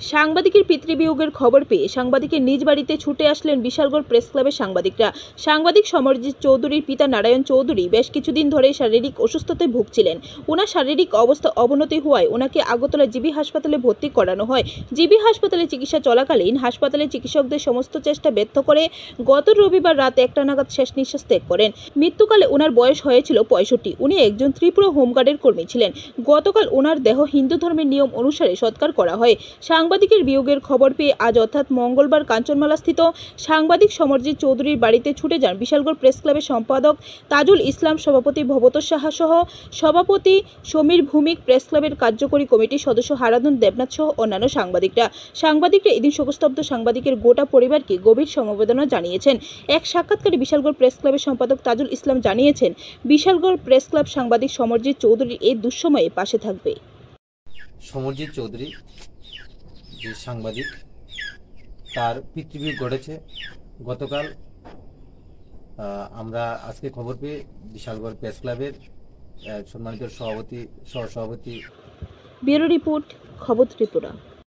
সাংবাদিকের পিতৃবিয়োগের খবর পেয়ে সাংবাদিকের নিজ বাড়িতে ছুটে আসলেন বিশালগড় প্রেস ক্লাবের সাংবাদিকরা। সাংবাদিক সমরজিৎ চৌধুরীর পিতা নারায়ণ চৌধুরী বেশ কিছুদিন ধরে শারীরিক অসুস্থতায় ভুগছিলেন। ওনার শারীরিক অবস্থা অবনতি হওয়ায় ওনাকে আগরতলা জিবি হাসপাতালে ভর্তি করানো হয়। জিবি হাসপাতালে চিকিৎসা চলাকালীন হাসপাতালে চিকিৎসকদের সমস্ত চেষ্টা ব্যর্থ করে গত রবিবার রাত একটা নাগাদ শেষ নিঃশ্বাস ত্যাগ করেন। মৃত্যুকালে ওনার বয়স হয়েছিল পঁয়ষট্টি। উনি একজন ত্রিপুরা হোমগার্ডের কর্মী ছিলেন। গতকাল ওনার দেহ হিন্দু ধর্মের নিয়ম অনুসারে সৎকার করা হয়। সাংবাদিকের বিয়োগের খবর পেয়ে আজ অর্থাৎ মঙ্গলবার কাঞ্চনমালা স্থিত সাংবাদিক সমরজিৎ চৌধুরীর বাড়িতে ছুটে যান বিশালগড় প্রেস ক্লাবের সম্পাদক তাজুল ইসলাম সভাপতি ভবত সাহা সহ সভাপতি সমীর ভূমিক প্রেস ক্লাবের কার্যকরী কমিটির সদস্য হারাধন দেবনাথ সহ অন্যান্য সাংবাদিকরা। সাংবাদিকরা এদিন শোকস্তব্ধ সাংবাদিকের গোটা পরিবারকে গভীর সমবেদনা জানিয়েছেন। এক সাক্ষাৎকারে বিশালগড় প্রেস ক্লাবের সম্পাদক তাজুল ইসলাম জানিয়েছেন, বিশালগড় প্রেস ক্লাব সাংবাদিক সমরজিৎ চৌধুরীর এই দুঃসময়ে পাশে থাকবে। সমরজিৎ চৌধুরী যে সাংবাদিক, তার পৃথিবী ঘটেছে। গতকাল আমরা আজকে খবর পেয়ে বিশালগড় প্রেস ক্লাবের সম্মানিত সভাপতি, সহসভাপতি ব্যুরো রিপোর্ট, খবর ত্রিপুরা।